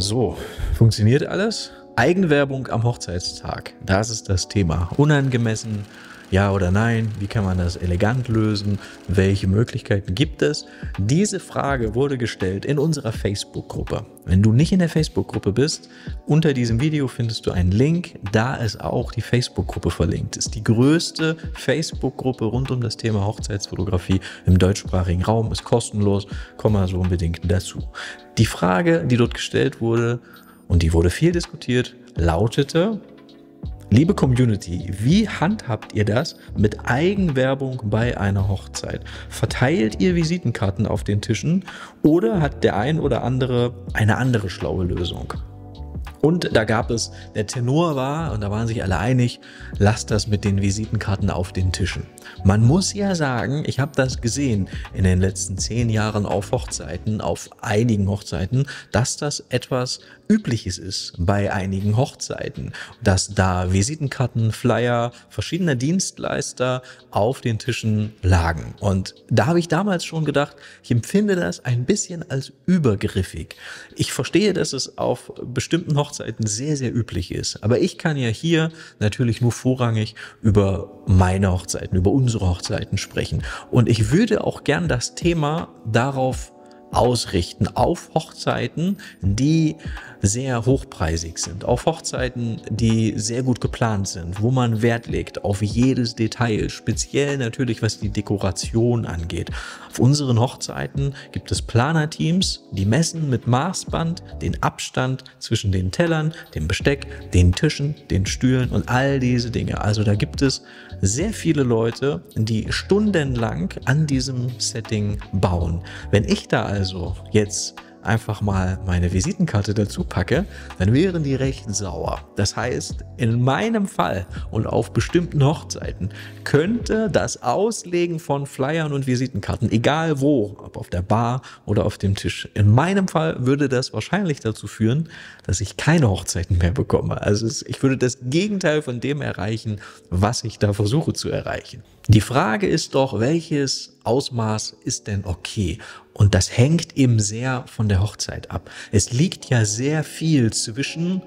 So, funktioniert alles? Eigenwerbung am Hochzeitstag, das ist das Thema. Unangemessen, ja oder nein? Wie kann man das elegant lösen? Welche Möglichkeiten gibt es? Diese Frage wurde gestellt in unserer Facebook-Gruppe. Wenn du nicht in der Facebook-Gruppe bist, unter diesem Video findest du einen Link. Da ist auch die Facebook-Gruppe verlinkt. Ist die größte Facebook-Gruppe rund um das Thema Hochzeitsfotografie im deutschsprachigen Raum. Ist kostenlos. Komm mal so unbedingt dazu. Die Frage, die dort gestellt wurde, und die wurde viel diskutiert, lautete, Liebe Community, wie handhabt ihr das mit Eigenwerbung bei einer Hochzeit? Verteilt ihr Visitenkarten auf den Tischen oder hat der ein oder andere eine andere schlaue Lösung? Und da gab es, der Tenor war, und da waren sich alle einig, lasst das mit den Visitenkarten auf den Tischen. Man muss ja sagen, ich habe das gesehen in den letzten zehn Jahren auf Hochzeiten, auf einigen Hochzeiten, dass das etwas Übliches ist bei einigen Hochzeiten, dass da Visitenkarten, Flyer verschiedener Dienstleister auf den Tischen lagen. Und da habe ich damals schon gedacht, ich empfinde das ein bisschen als übergriffig. Ich verstehe, dass es auf bestimmten Hochzeiten sehr, sehr üblich ist. Aber ich kann ja hier natürlich nur vorrangig über meine Hochzeiten, über unsere Hochzeiten sprechen. Und ich würde auch gern das Thema darauf ausrichten, auf Hochzeiten, die sehr hochpreisig sind, auf Hochzeiten, die sehr gut geplant sind, wo man Wert legt auf jedes Detail, speziell natürlich was die Dekoration angeht. Auf unseren Hochzeiten gibt es Planerteams, die messen mit Maßband den Abstand zwischen den Tellern, dem Besteck, den Tischen, den Stühlen und all diese Dinge. Also da gibt es sehr viele Leute, die stundenlang an diesem Setting bauen. Wenn ich da also jetzt einfach mal meine Visitenkarte dazu packe, dann wären die recht sauer. Das heißt, in meinem Fall und auf bestimmten Hochzeiten könnte das Auslegen von Flyern und Visitenkarten, egal wo, ob auf der Bar oder auf dem Tisch, in meinem Fall würde das wahrscheinlich dazu führen, dass ich keine Hochzeiten mehr bekomme. Also ich würde das Gegenteil von dem erreichen, was ich da versuche zu erreichen. Die Frage ist doch, welches Ausmaß ist denn okay? Und das hängt eben sehr von der Hochzeit ab. Es liegt ja sehr viel zwischen,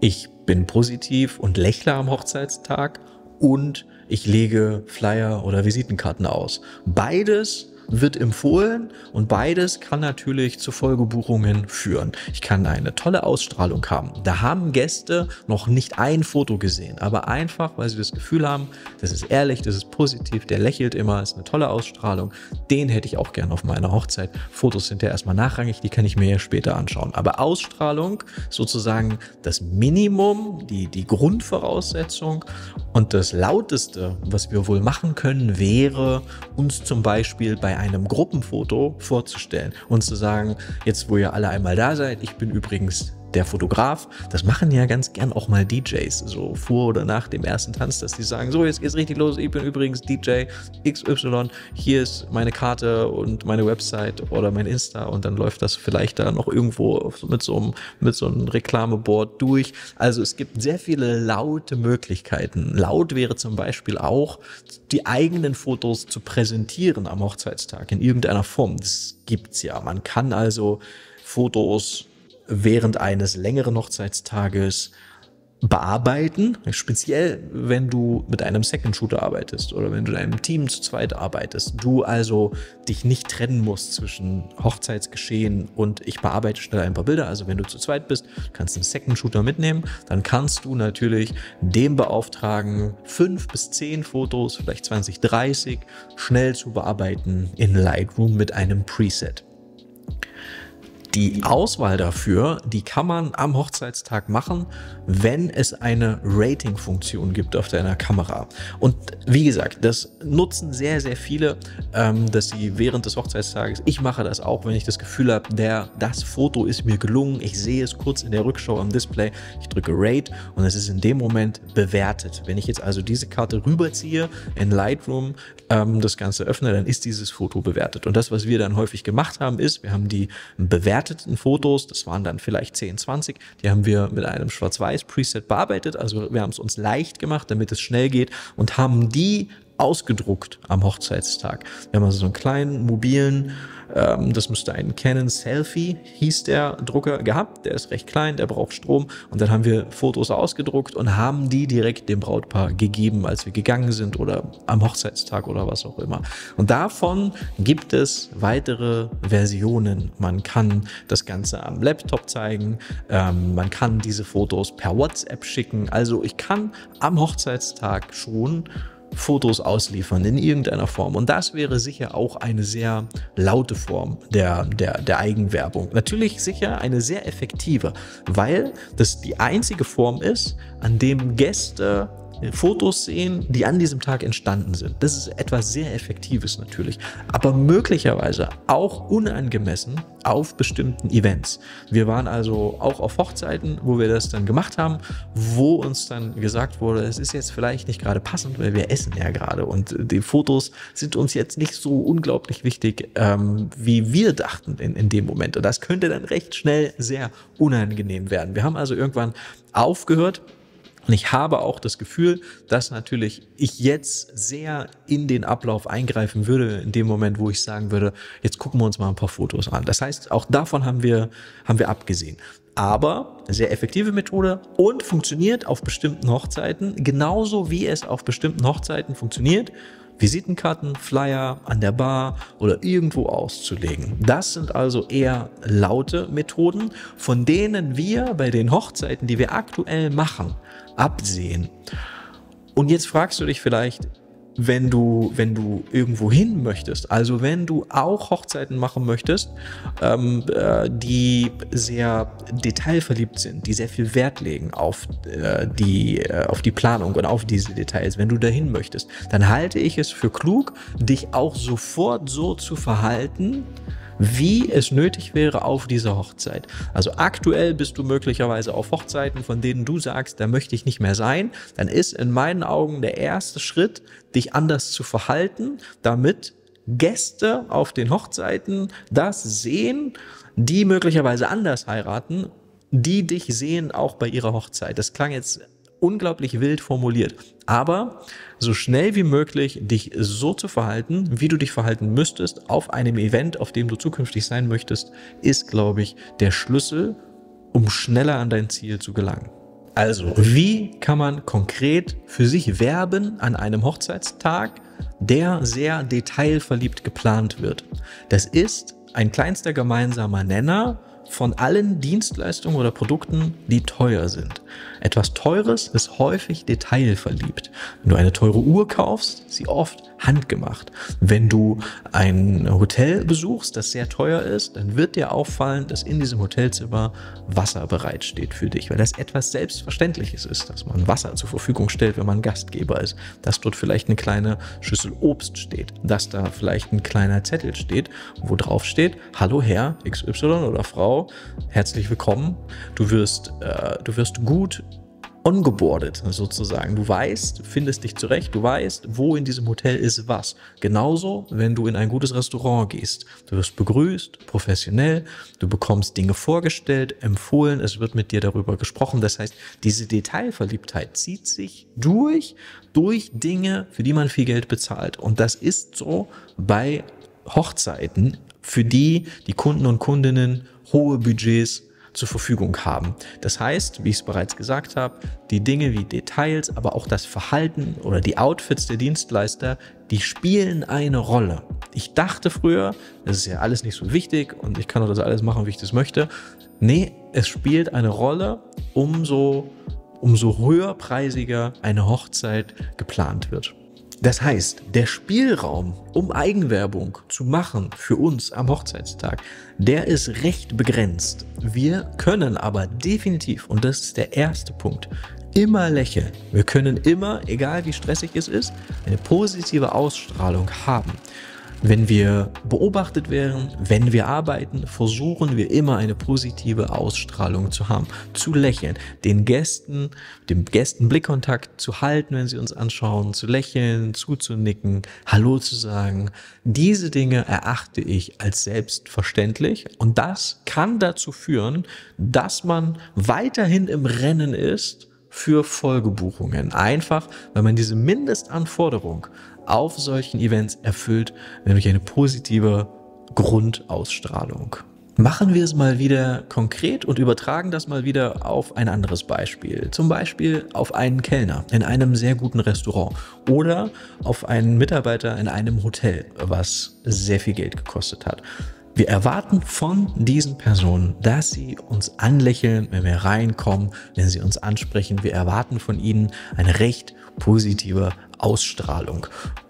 ich bin positiv und lächle am Hochzeitstag und ich lege Flyer oder Visitenkarten aus. Beides wird empfohlen und beides kann natürlich zu Folgebuchungen führen. Ich kann eine tolle Ausstrahlung haben. Da haben Gäste noch nicht ein Foto gesehen, aber einfach, weil sie das Gefühl haben, das ist ehrlich, das ist positiv, der lächelt immer, ist eine tolle Ausstrahlung. Den hätte ich auch gern auf meiner Hochzeit. Fotos sind ja erstmal nachrangig, die kann ich mir ja später anschauen. Aber Ausstrahlung sozusagen das Minimum, die, die Grundvoraussetzung und das Lauteste, was wir wohl machen können, wäre uns zum Beispiel bei einem Gruppenfoto vorzustellen und zu sagen, jetzt wo ihr alle einmal da seid, ich bin übrigens der Fotograf, das machen ja ganz gern auch mal DJs, so vor oder nach dem ersten Tanz, dass die sagen, so jetzt geht's richtig los, ich bin übrigens DJ XY, hier ist meine Karte und meine Website oder mein Insta und dann läuft das vielleicht da noch irgendwo mit so einem, mit so einem Reklameboard durch. Also es gibt sehr viele laute Möglichkeiten. Laut wäre zum Beispiel auch, die eigenen Fotos zu präsentieren am Hochzeitstag in irgendeiner Form. Das gibt's ja. Man kann also Fotos während eines längeren Hochzeitstages bearbeiten, speziell wenn du mit einem Second Shooter arbeitest oder wenn du in einem Team zu zweit arbeitest, du also dich nicht trennen musst zwischen Hochzeitsgeschehen und ich bearbeite schnell ein paar Bilder, also wenn du zu zweit bist, kannst du einen Second Shooter mitnehmen, dann kannst du natürlich dem beauftragen, fünf bis zehn Fotos, vielleicht 20, 30 schnell zu bearbeiten in Lightroom mit einem Preset. Die Auswahl dafür, die kann man am Hochzeitstag machen, wenn es eine Rating-Funktion gibt auf deiner Kamera. Und wie gesagt, das nutzen sehr, sehr viele, ähm, dass sie während des Hochzeitstages, ich mache das auch, wenn ich das Gefühl habe, das Foto ist mir gelungen, ich sehe es kurz in der Rückschau am Display, ich drücke Rate und es ist in dem Moment bewertet. Wenn ich jetzt also diese Karte rüberziehe in Lightroom, ähm, das Ganze öffne, dann ist dieses Foto bewertet. Und das, was wir dann häufig gemacht haben, ist, wir haben die bewertet bearbeiteten Fotos, das waren dann vielleicht 10, 20, die haben wir mit einem Schwarz-Weiß-Preset bearbeitet. Also wir haben es uns leicht gemacht, damit es schnell geht und haben die ausgedruckt am Hochzeitstag. Wir haben also so einen kleinen mobilen Ähm, das müsste ein Canon Selfie, hieß der Drucker, gehabt. Der ist recht klein, der braucht Strom. Und dann haben wir Fotos ausgedruckt und haben die direkt dem Brautpaar gegeben, als wir gegangen sind oder am Hochzeitstag oder was auch immer. Und davon gibt es weitere Versionen. Man kann das Ganze am Laptop zeigen. Ähm, man kann diese Fotos per WhatsApp schicken. Also ich kann am Hochzeitstag schon Fotos ausliefern in irgendeiner Form. Und das wäre sicher auch eine sehr laute Form der, der, der Eigenwerbung. Natürlich sicher eine sehr effektive, weil das die einzige Form ist, an dem Gäste Fotos sehen, die an diesem Tag entstanden sind. Das ist etwas sehr Effektives natürlich, aber möglicherweise auch unangemessen auf bestimmten Events. Wir waren also auch auf Hochzeiten, wo wir das dann gemacht haben, wo uns dann gesagt wurde, es ist jetzt vielleicht nicht gerade passend, weil wir essen ja gerade und die Fotos sind uns jetzt nicht so unglaublich wichtig, ähm, wie wir dachten in, in dem Moment. Und das könnte dann recht schnell sehr unangenehm werden. Wir haben also irgendwann aufgehört, und ich habe auch das Gefühl, dass natürlich ich jetzt sehr in den Ablauf eingreifen würde, in dem Moment, wo ich sagen würde, jetzt gucken wir uns mal ein paar Fotos an. Das heißt, auch davon haben wir, haben wir abgesehen. Aber sehr effektive Methode und funktioniert auf bestimmten Hochzeiten, genauso wie es auf bestimmten Hochzeiten funktioniert, Visitenkarten, Flyer an der Bar oder irgendwo auszulegen. Das sind also eher laute Methoden, von denen wir bei den Hochzeiten, die wir aktuell machen, absehen. Und jetzt fragst du dich vielleicht, wenn du, wenn du irgendwo hin möchtest, also wenn du auch Hochzeiten machen möchtest, ähm, äh, die sehr detailverliebt sind, die sehr viel Wert legen auf, äh, die, äh, auf die Planung und auf diese Details, wenn du dahin möchtest, dann halte ich es für klug, dich auch sofort so zu verhalten, wie es nötig wäre auf dieser Hochzeit. Also aktuell bist du möglicherweise auf Hochzeiten, von denen du sagst, da möchte ich nicht mehr sein. Dann ist in meinen Augen der erste Schritt, dich anders zu verhalten, damit Gäste auf den Hochzeiten das sehen, die möglicherweise anders heiraten, die dich sehen auch bei ihrer Hochzeit. Das klang jetzt unglaublich wild formuliert. Aber so schnell wie möglich dich so zu verhalten, wie du dich verhalten müsstest auf einem Event, auf dem du zukünftig sein möchtest, ist, glaube ich, der Schlüssel, um schneller an dein Ziel zu gelangen. Also, wie kann man konkret für sich werben an einem Hochzeitstag, der sehr detailverliebt geplant wird? Das ist ein kleinster gemeinsamer Nenner von allen Dienstleistungen oder Produkten, die teuer sind. Etwas Teures ist häufig detailverliebt. Wenn du eine teure Uhr kaufst, ist sie oft handgemacht. Wenn du ein Hotel besuchst, das sehr teuer ist, dann wird dir auffallen, dass in diesem Hotelzimmer Wasser bereitsteht für dich, weil das etwas Selbstverständliches ist, dass man Wasser zur Verfügung stellt, wenn man Gastgeber ist, dass dort vielleicht eine kleine Schüssel Obst steht, dass da vielleicht ein kleiner Zettel steht, wo drauf steht, hallo Herr XY oder Frau, herzlich willkommen, du wirst, äh, du wirst gut ongeboardet sozusagen. Du weißt, findest dich zurecht, du weißt, wo in diesem Hotel ist was. Genauso, wenn du in ein gutes Restaurant gehst. Du wirst begrüßt, professionell, du bekommst Dinge vorgestellt, empfohlen, es wird mit dir darüber gesprochen. Das heißt, diese Detailverliebtheit zieht sich durch, durch Dinge, für die man viel Geld bezahlt. Und das ist so bei Hochzeiten, für die die Kunden und Kundinnen hohe Budgets zur Verfügung haben. Das heißt, wie ich es bereits gesagt habe, die Dinge wie Details, aber auch das Verhalten oder die Outfits der Dienstleister, die spielen eine Rolle. Ich dachte früher, das ist ja alles nicht so wichtig und ich kann doch das alles machen, wie ich das möchte. Nee, es spielt eine Rolle, umso, umso höherpreisiger eine Hochzeit geplant wird. Das heißt, der Spielraum, um Eigenwerbung zu machen für uns am Hochzeitstag, der ist recht begrenzt. Wir können aber definitiv, und das ist der erste Punkt, immer lächeln. Wir können immer, egal wie stressig es ist, eine positive Ausstrahlung haben. Wenn wir beobachtet werden, wenn wir arbeiten, versuchen wir immer eine positive Ausstrahlung zu haben, zu lächeln, den Gästen, dem Gästen Blickkontakt zu halten, wenn sie uns anschauen, zu lächeln, zuzunicken, Hallo zu sagen. Diese Dinge erachte ich als selbstverständlich und das kann dazu führen, dass man weiterhin im Rennen ist für Folgebuchungen. Einfach, weil man diese Mindestanforderung auf solchen Events erfüllt, nämlich eine positive Grundausstrahlung. Machen wir es mal wieder konkret und übertragen das mal wieder auf ein anderes Beispiel. Zum Beispiel auf einen Kellner in einem sehr guten Restaurant oder auf einen Mitarbeiter in einem Hotel, was sehr viel Geld gekostet hat. Wir erwarten von diesen Personen, dass sie uns anlächeln, wenn wir reinkommen, wenn sie uns ansprechen. Wir erwarten von ihnen eine recht positive Ausstrahlung.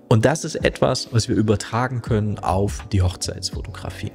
Und das ist etwas, was wir übertragen können auf die Hochzeitsfotografie.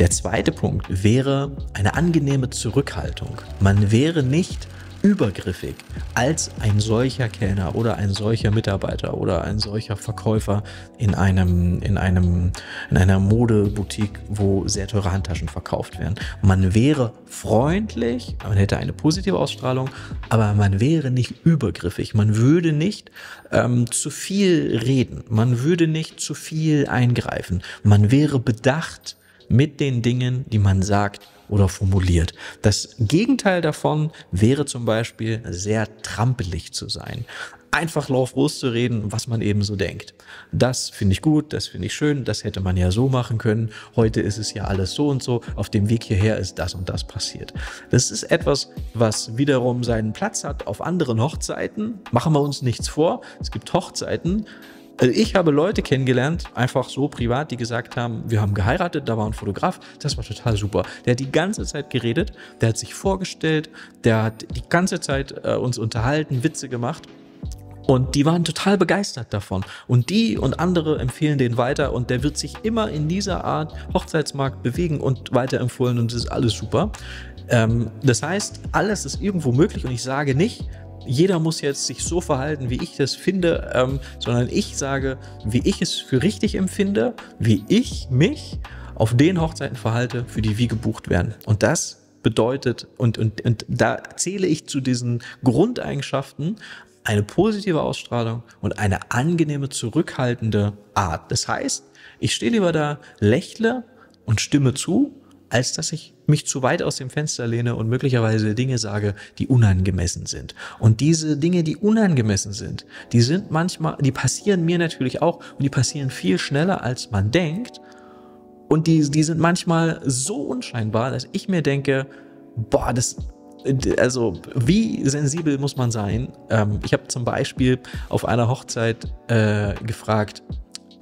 Der zweite Punkt wäre eine angenehme Zurückhaltung. Man wäre nicht übergriffig als ein solcher Kellner oder ein solcher Mitarbeiter oder ein solcher Verkäufer in einem, in einem, in einer Modeboutique, wo sehr teure Handtaschen verkauft werden. Man wäre freundlich, man hätte eine positive Ausstrahlung, aber man wäre nicht übergriffig. Man würde nicht ähm, zu viel reden. Man würde nicht zu viel eingreifen. Man wäre bedacht, mit den Dingen, die man sagt oder formuliert. Das Gegenteil davon wäre zum Beispiel sehr trampelig zu sein. Einfach lauflos zu reden, was man eben so denkt. Das finde ich gut, das finde ich schön, das hätte man ja so machen können. Heute ist es ja alles so und so. Auf dem Weg hierher ist das und das passiert. Das ist etwas, was wiederum seinen Platz hat auf anderen Hochzeiten. Machen wir uns nichts vor. Es gibt Hochzeiten, also ich habe Leute kennengelernt, einfach so privat, die gesagt haben, wir haben geheiratet, da war ein Fotograf, das war total super. Der hat die ganze Zeit geredet, der hat sich vorgestellt, der hat die ganze Zeit äh, uns unterhalten, Witze gemacht. Und die waren total begeistert davon. Und die und andere empfehlen den weiter und der wird sich immer in dieser Art Hochzeitsmarkt bewegen und weiterempfohlen und das ist alles super. Ähm, das heißt, alles ist irgendwo möglich und ich sage nicht, jeder muss jetzt sich so verhalten, wie ich das finde, ähm, sondern ich sage, wie ich es für richtig empfinde, wie ich mich auf den Hochzeiten verhalte, für die wie gebucht werden. Und das bedeutet, und, und, und da zähle ich zu diesen Grundeigenschaften, eine positive Ausstrahlung und eine angenehme, zurückhaltende Art. Das heißt, ich stehe lieber da, lächle und stimme zu, als dass ich mich zu weit aus dem Fenster lehne und möglicherweise Dinge sage, die unangemessen sind. Und diese Dinge, die unangemessen sind, die sind manchmal, die passieren mir natürlich auch und die passieren viel schneller, als man denkt. Und die, die sind manchmal so unscheinbar, dass ich mir denke, boah, das, also wie sensibel muss man sein? Ähm, ich habe zum Beispiel auf einer Hochzeit äh, gefragt,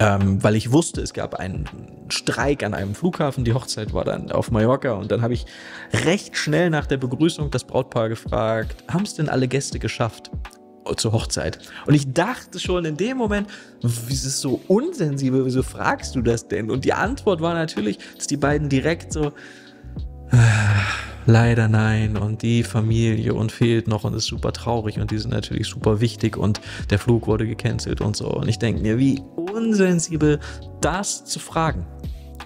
ähm, weil ich wusste, es gab einen Streik an einem Flughafen. Die Hochzeit war dann auf Mallorca und dann habe ich recht schnell nach der Begrüßung das Brautpaar gefragt, haben es denn alle Gäste geschafft? zur Hochzeit. Und ich dachte schon in dem Moment, wie ist so unsensibel, wieso fragst du das denn? Und die Antwort war natürlich, dass die beiden direkt so, leider nein und die Familie und fehlt noch und ist super traurig und die sind natürlich super wichtig und der Flug wurde gecancelt und so. Und ich denke mir, wie unsensibel das zu fragen.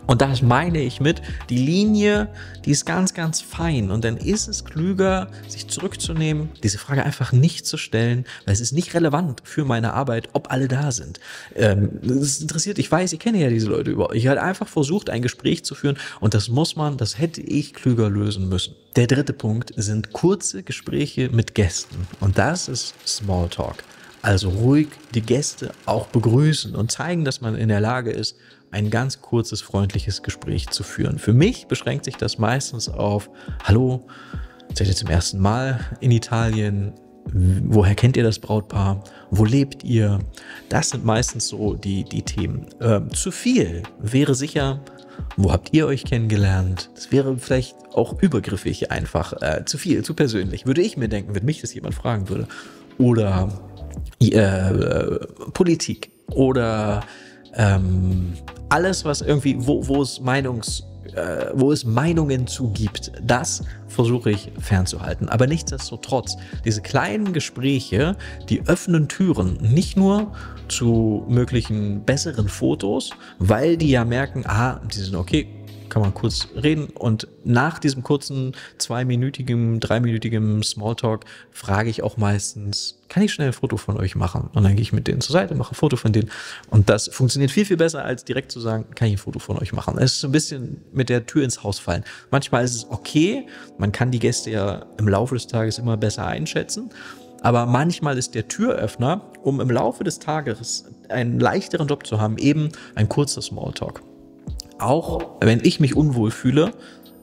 Und das meine ich mit, die Linie, die ist ganz, ganz fein. Und dann ist es klüger, sich zurückzunehmen, diese Frage einfach nicht zu stellen, weil es ist nicht relevant für meine Arbeit, ob alle da sind. Ähm, das interessiert, ich weiß, ich kenne ja diese Leute über. Ich habe einfach versucht, ein Gespräch zu führen und das muss man, das hätte ich klüger lösen müssen. Der dritte Punkt sind kurze Gespräche mit Gästen. Und das ist Smalltalk. Also ruhig die Gäste auch begrüßen und zeigen, dass man in der Lage ist, ein ganz kurzes, freundliches Gespräch zu führen. Für mich beschränkt sich das meistens auf, hallo, seid ihr zum ersten Mal in Italien? Woher kennt ihr das Brautpaar? Wo lebt ihr? Das sind meistens so die, die Themen. Ähm, zu viel wäre sicher, wo habt ihr euch kennengelernt? Das wäre vielleicht auch übergriffig einfach. Äh, zu viel, zu persönlich. Würde ich mir denken, wenn mich das jemand fragen würde. Oder äh, Politik. Oder ähm, alles, was irgendwie, wo, wo es Meinungs, äh, wo es Meinungen zugibt, das versuche ich fernzuhalten. Aber nichtsdestotrotz, diese kleinen Gespräche, die öffnen Türen nicht nur zu möglichen besseren Fotos, weil die ja merken, ah, die sind okay, kann man kurz reden. Und nach diesem kurzen zweiminütigen, dreiminütigen Smalltalk frage ich auch meistens, kann ich schnell ein Foto von euch machen? Und dann gehe ich mit denen zur Seite, mache ein Foto von denen. Und das funktioniert viel, viel besser, als direkt zu sagen, kann ich ein Foto von euch machen? Es ist so ein bisschen mit der Tür ins Haus fallen. Manchmal ist es okay, man kann die Gäste ja im Laufe des Tages immer besser einschätzen. Aber manchmal ist der Türöffner, um im Laufe des Tages einen leichteren Job zu haben, eben ein kurzer Smalltalk. Auch wenn ich mich unwohl fühle,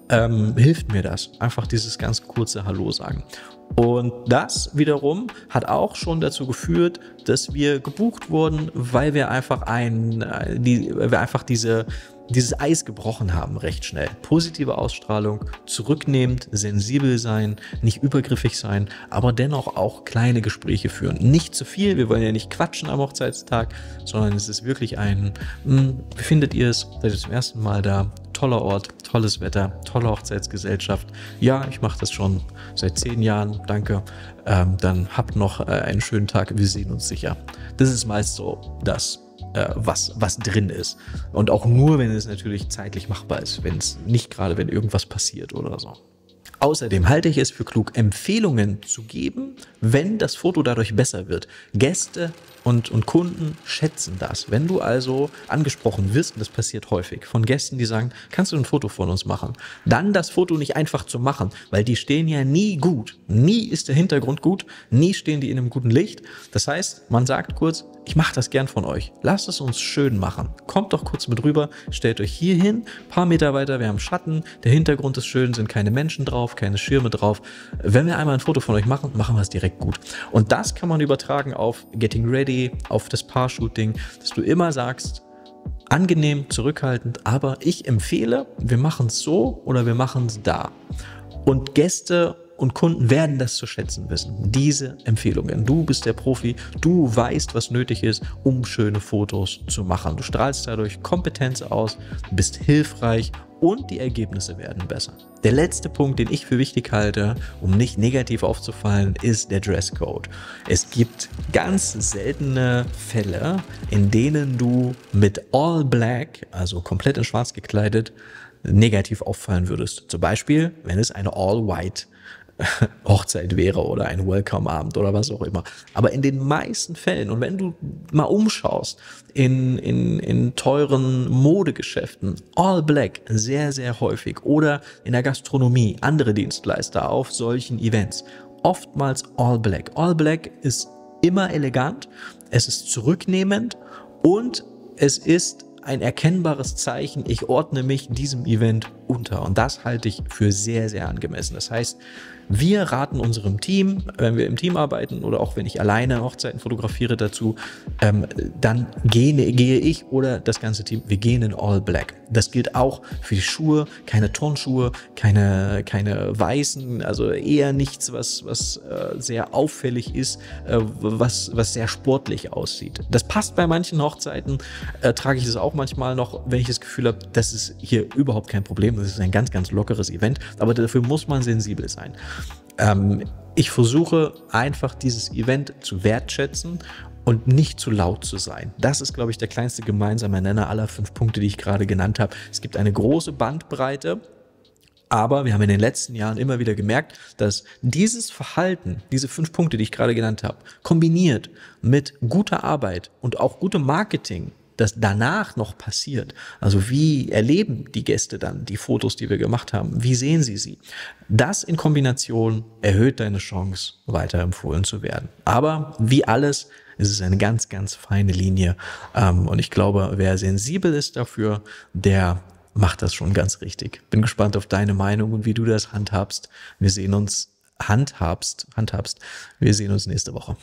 ähm, hilft mir das. Einfach dieses ganz kurze Hallo sagen. Und das wiederum hat auch schon dazu geführt, dass wir gebucht wurden, weil wir einfach ein, äh, die, wir einfach diese, dieses Eis gebrochen haben recht schnell. Positive Ausstrahlung, zurücknehmend, sensibel sein, nicht übergriffig sein, aber dennoch auch kleine Gespräche führen. Nicht zu viel, wir wollen ja nicht quatschen am Hochzeitstag, sondern es ist wirklich ein, mh, hm, findet ihr es? Seid ihr zum ersten Mal da? toller Ort, tolles Wetter, tolle Hochzeitsgesellschaft. Ja, ich mache das schon seit zehn Jahren, danke. Ähm, dann habt noch äh, einen schönen Tag, wir sehen uns sicher. Das ist meist so das, äh, was, was drin ist. Und auch nur, wenn es natürlich zeitlich machbar ist, wenn es nicht gerade, wenn irgendwas passiert oder so. Außerdem halte ich es für klug, Empfehlungen zu geben, wenn das Foto dadurch besser wird. Gäste und, und Kunden schätzen das. Wenn du also angesprochen wirst, und das passiert häufig, von Gästen, die sagen, kannst du ein Foto von uns machen? Dann das Foto nicht einfach zu machen, weil die stehen ja nie gut. Nie ist der Hintergrund gut, nie stehen die in einem guten Licht. Das heißt, man sagt kurz, ich mache das gern von euch. Lasst es uns schön machen. Kommt doch kurz mit rüber, stellt euch hier hin, paar Meter weiter, wir haben Schatten, der Hintergrund ist schön, sind keine Menschen drauf, keine Schirme drauf. Wenn wir einmal ein Foto von euch machen, machen wir es direkt gut. Und das kann man übertragen auf Getting Ready, auf das Paar-Shooting, dass du immer sagst, angenehm, zurückhaltend, aber ich empfehle, wir machen es so oder wir machen es da. Und Gäste und Kunden werden das zu schätzen wissen. Diese Empfehlungen. Du bist der Profi, du weißt, was nötig ist, um schöne Fotos zu machen. Du strahlst dadurch Kompetenz aus, bist hilfreich und die Ergebnisse werden besser. Der letzte Punkt, den ich für wichtig halte, um nicht negativ aufzufallen, ist der Dresscode. Es gibt ganz seltene Fälle, in denen du mit All Black, also komplett in Schwarz gekleidet, negativ auffallen würdest. Zum Beispiel, wenn es eine All White Hochzeit wäre oder ein Welcome-Abend oder was auch immer. Aber in den meisten Fällen, und wenn du mal umschaust, in, in, in teuren Modegeschäften, all black, sehr, sehr häufig, oder in der Gastronomie, andere Dienstleister auf solchen Events, oftmals all black. All black ist immer elegant, es ist zurücknehmend und es ist ein erkennbares Zeichen, ich ordne mich diesem Event unter. Und das halte ich für sehr, sehr angemessen. Das heißt, wir raten unserem Team, wenn wir im Team arbeiten oder auch wenn ich alleine Hochzeiten fotografiere dazu, ähm, dann gehe, gehe ich oder das ganze Team, wir gehen in All Black. Das gilt auch für die Schuhe, keine Turnschuhe, keine, keine weißen, also eher nichts, was, was äh, sehr auffällig ist, äh, was, was sehr sportlich aussieht. Das passt bei manchen Hochzeiten, äh, trage ich das auch manchmal noch, wenn ich das Gefühl habe, das ist hier überhaupt kein Problem, das ist ein ganz, ganz lockeres Event, aber dafür muss man sensibel sein. Ähm, ich versuche einfach dieses Event zu wertschätzen und nicht zu laut zu sein. Das ist, glaube ich, der kleinste gemeinsame Nenner aller fünf Punkte, die ich gerade genannt habe. Es gibt eine große Bandbreite. Aber wir haben in den letzten Jahren immer wieder gemerkt, dass dieses Verhalten, diese fünf Punkte, die ich gerade genannt habe, kombiniert mit guter Arbeit und auch gutem Marketing das danach noch passiert. Also wie erleben die Gäste dann die Fotos, die wir gemacht haben? Wie sehen sie sie? Das in Kombination erhöht deine Chance, weiterempfohlen zu werden. Aber wie alles ist es eine ganz, ganz feine Linie. Ähm, und ich glaube, wer sensibel ist dafür, der macht das schon ganz richtig. Bin gespannt auf deine Meinung und wie du das handhabst. Wir sehen uns handhabst, handhabst. Wir sehen uns nächste Woche.